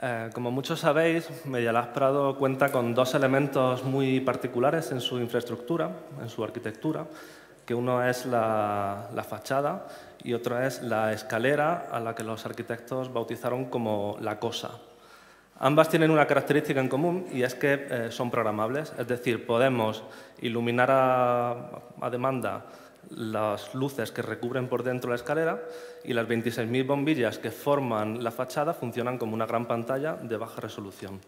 Eh, como muchos sabéis, Medialab Prado cuenta con dos elementos muy particulares en su infraestructura, en su arquitectura, que uno es la, fachada y otro es la escalera a la que los arquitectos bautizaron como la cosa. Ambas tienen una característica en común y es que eh, son programables, es decir, podemos iluminar a demanda las luces que recubren por dentro la escalera y las 26.000 bombillas que forman la fachada funcionan como una gran pantalla de baja resolución.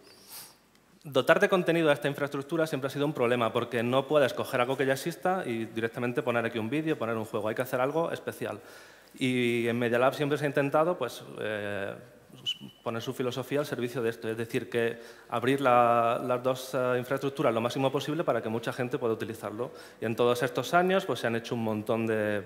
Dotar de contenido a esta infraestructura siempre ha sido un problema porque no puedes coger algo que ya exista y directamente poner aquí un vídeo, poner un juego. Hay que hacer algo especial. Y en Media Lab siempre se ha intentado pues, eh, poner su filosofía al servicio de esto, es decir, que abrir las dos eh, infraestructuras lo máximo posible para que mucha gente pueda utilizarlo. Y en todos estos años pues, se han hecho un montón de,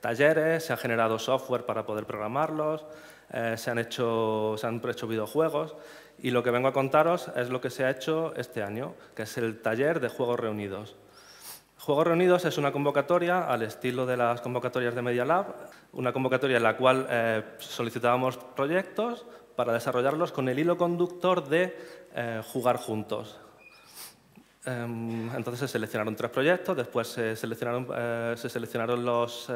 talleres, se ha generado software para poder programarlos, eh, se, han hecho, se han hecho videojuegos y lo que vengo a contaros es lo que se ha hecho este año, que es el taller de juegos reunidos. Juegos Reunidos es una convocatoria al estilo de las convocatorias de Media Lab, una convocatoria en la cual eh, solicitábamos proyectos para desarrollarlos con el hilo conductor de eh, jugar juntos. Em, entonces se seleccionaron tres proyectos, después se seleccionaron, eh, se seleccionaron los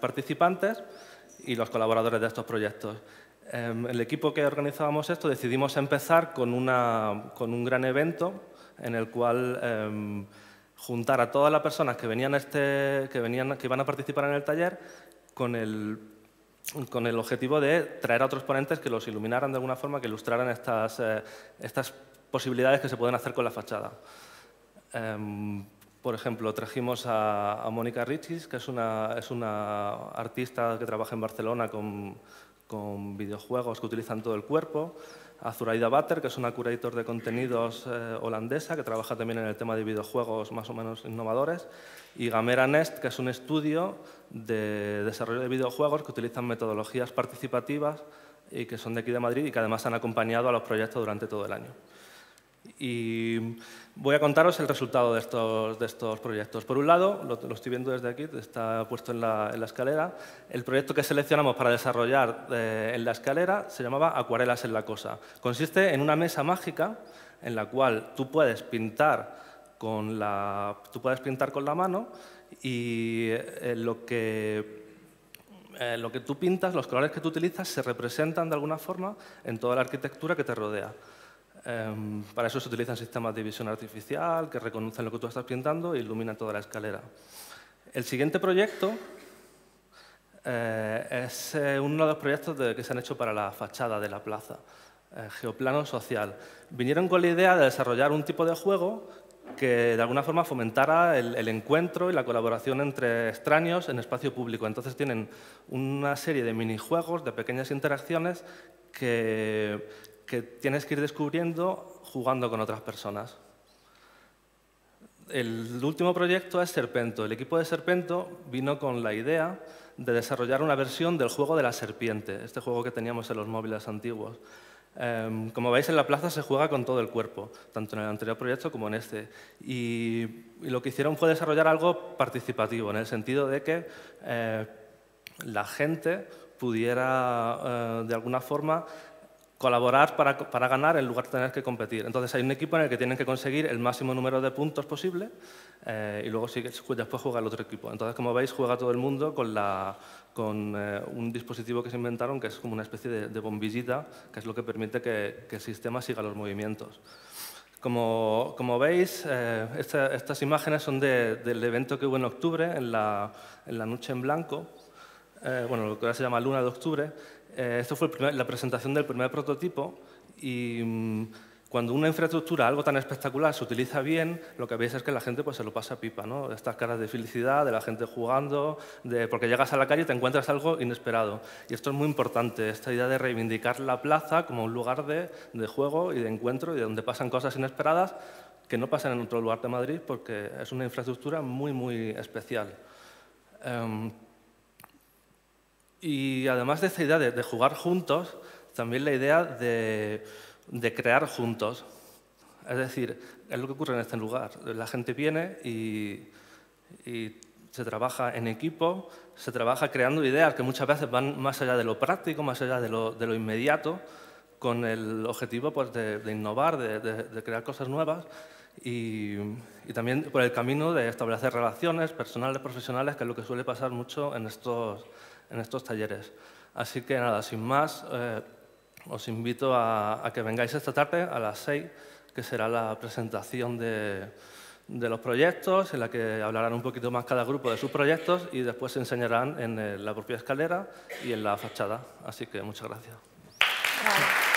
participantes y los colaboradores de estos proyectos. Em, el equipo que organizábamos esto decidimos empezar con, una, con un gran evento en el cual em, juntar a todas las personas que venían este, que venían, que iban a participar en el taller con el, con el objetivo de traer a otros ponentes que los iluminaran de alguna forma, que ilustraran estas, eh, estas posibilidades que se pueden hacer con la fachada. Em, por ejemplo, trajimos a, a Mónica Richis, que es una, es una artista que trabaja en Barcelona con, con videojuegos que utilizan todo el cuerpo a Zuraida Batter, que es una curator de contenidos eh, holandesa, que trabaja también en el tema de videojuegos más o menos innovadores, y Gamera Nest, que es un estudio de desarrollo de videojuegos que utilizan metodologías participativas y que son de aquí de Madrid y que además han acompañado a los proyectos durante todo el año. Y voy a contaros el resultado de estos, de estos proyectos. Por un lado, lo, estoy viendo desde aquí, está puesto en la, en la, escalera, el proyecto que seleccionamos para desarrollar eh, en la escalera se llamaba Acuarelas en la Cosa. Consiste en una mesa mágica en la cual tú puedes pintar con la, tú puedes pintar con la mano y eh, lo que eh, lo que tú pintas, los colores que tú utilizas, se representan de alguna forma en toda la arquitectura que te rodea. Em, para eso se utilizan sistemas de visión artificial que reconocen lo que tú estás pintando e iluminan toda la escalera. El siguiente proyecto eh, es eh, uno de los proyectos que se han hecho para la fachada de la plaza, eh, Geoplano Social. Vinieron con la idea de desarrollar un tipo de juego que de alguna forma fomentara el, el, encuentro y la colaboración entre extraños en espacio público. Entonces tienen una serie de minijuegos, de pequeñas interacciones que que tienes que ir descubriendo jugando con otras personas. El último proyecto es Serpento. El equipo de Serpento vino con la idea de desarrollar una versión del juego de la serpiente, este juego que teníamos en los móviles antiguos. Em, como veis, en la plaza se juega con todo el cuerpo, tanto en el anterior proyecto como en este. Y, lo que hicieron fue desarrollar algo participativo, en el sentido de que eh, la gente pudiera, eh, de alguna forma, colaborar para, para, ganar en lugar de tener que competir. Entonces hay un equipo en el que tienen que conseguir el máximo número de puntos posible eh, y luego sigue, después juega el otro equipo. Entonces, como veis, juega todo el mundo con, la, con eh, un dispositivo que se inventaron que es como una especie de, bombillita, que es lo que permite que, que, el sistema siga los movimientos. Como, como veis, eh, estas imágenes son del evento que hubo en octubre, en la, en la Noche en Blanco, bueno, lo que ahora se llama Luna de Octubre, eh, esto fue la presentación del primer prototipo y mm, cuando una infraestructura, algo tan espectacular, se utiliza bien, lo que veis es que la gente pues, se lo pasa pipa. ¿no? Estas caras de felicidad, de la gente jugando, de, porque llegas a la calle y te encuentras algo inesperado. Y esto es muy importante, esta idea de reivindicar la plaza como un lugar de, de juego y de encuentro y de donde pasan cosas inesperadas que no pasan en otro lugar de Madrid porque es una infraestructura muy, muy especial. Em, y además de esta idea de, jugar juntos, también la idea de, crear juntos. Es decir, es lo que ocurre en este lugar. La gente viene y, se trabaja en equipo, se trabaja creando ideas que muchas veces van más allá de lo práctico, más allá de lo, de lo inmediato, con el objetivo pues, de, innovar, de, crear cosas nuevas y, y, también por el camino de establecer relaciones personales, profesionales, que es lo que suele pasar mucho en estos, en estos talleres. Así que nada, sin más, eh, os invito a, a, que vengáis esta tarde a las 6, que será la presentación de, de, los proyectos, en la que hablarán un poquito más cada grupo de sus proyectos y después se enseñarán en eh, la propia escalera y en la fachada. Así que muchas gracias. Gracias.